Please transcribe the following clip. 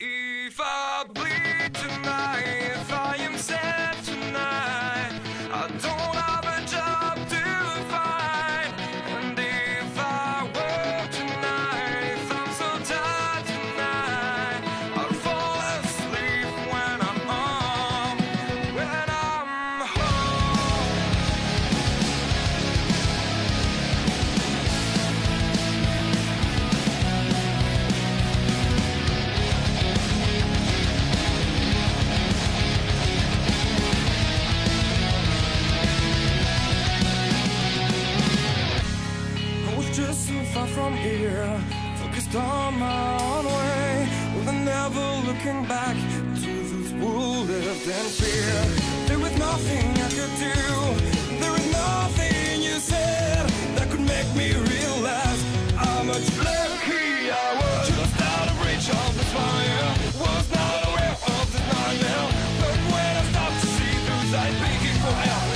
If I bleed from here Focused on my own way. With well, never looking back To those who lived in fear. There was nothing I could do. There was nothing you said That could make me realize How much lucky I was. Just out of reach of the fire. Was not aware of the nightmare But when I stopped to see those I'd be for